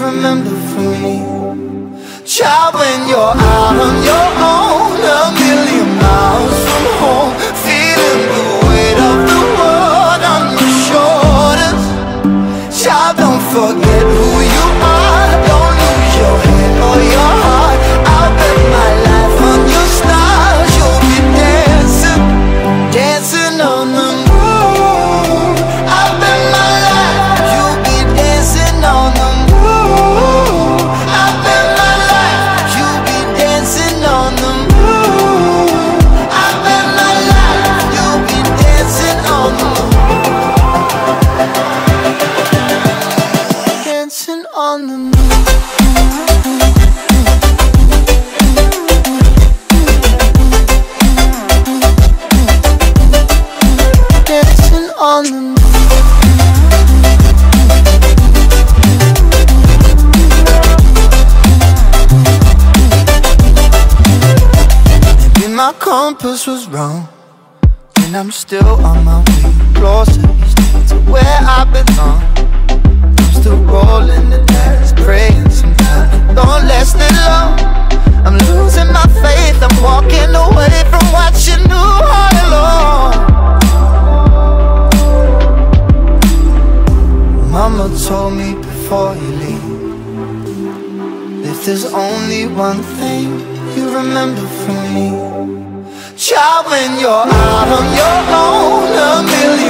remember from me. Child, when you're on the moon. Dancing on the moon. Maybe my compass was wrong And I'm still on my way. Closer to where I belong Mama told me before you leave. If there's only one thing you remember from me Child, when you're out on your own A million